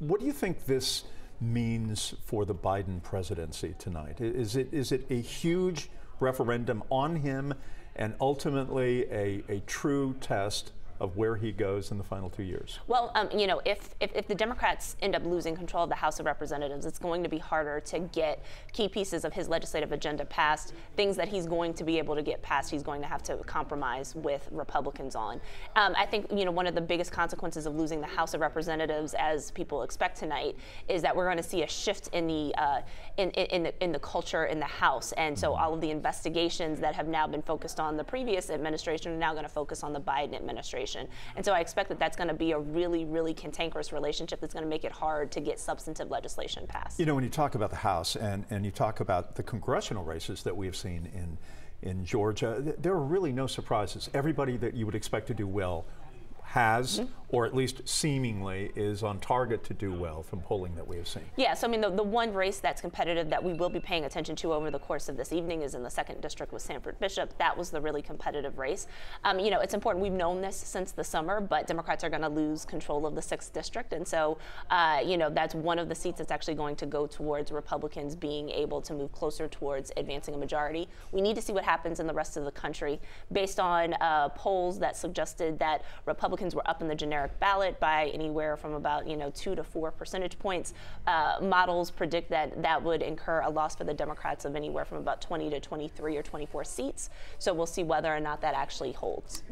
What do you think this means for the Biden presidency tonight? Is it is it a huge referendum on him and ultimately a, a true test of where he goes in the final two years? Well, um, you know, if, if, if, the Democrats end up losing control of the House of Representatives, it's going to be harder to get key pieces of his legislative agenda passed. Things that he's going to be able to get passed, he's going to have to compromise with Republicans on. Um, I think, you know, one of the biggest consequences of losing the House of Representatives, as people expect tonight, is that we're going to see a shift in the uh, in, in, the, in the culture in the House. And so all of the investigations that have now been focused on the previous administration are now going to focus on the Biden administration And so I expect that that's going to be a really, really cantankerous relationship that's going to make it hard to get substantive legislation passed. You know, when you talk about the House and, and you talk about the congressional races that we have seen in in Georgia, there are really no surprises. Everybody that you would expect to do well has, mm-hmm. Or at least seemingly, is on target to do well from polling that we have seen. Yeah, so I mean, the, the one race that's competitive that we will be paying attention to over the course of this evening is in the second district with Sanford Bishop. That was the really competitive race. Um, you know, it's important. We've known this since the summer, but Democrats are going to lose control of the sixth district, and so uh, you know that's one of the seats that's actually going to go towards Republicans being able to move closer towards advancing a majority. We need to see what happens in the rest of the country, based on uh, polls that suggested that Republicans were up in the generic ballot by anywhere from about you know two to four percentage points. Uh, models predict that that would incur a loss for the Democrats of anywhere from about 20 to 23 or 24 seats. So we'll see whether or not that actually holds.